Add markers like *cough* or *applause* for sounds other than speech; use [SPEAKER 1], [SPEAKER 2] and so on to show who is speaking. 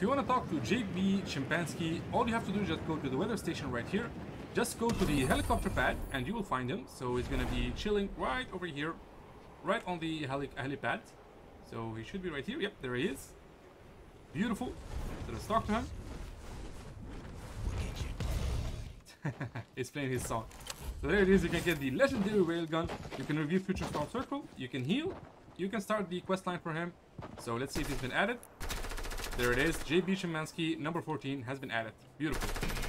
[SPEAKER 1] if you want to talk to JB Chimpanski, all you have to do is just go to the weather station right here. Just go to the helicopter pad and you will find him. So he's gonna be chilling right over here, right on the heli helipad. So he should be right here. Yep, there he is. Beautiful. So let's talk to him. *laughs* He's playing his song. So there it is, you can get the legendary railgun, you can review Future Storm Circle, you can heal, you can start the quest line for him. So let's see if he's been added. There it is, JB Chimpanski, number 14, has been added. Beautiful.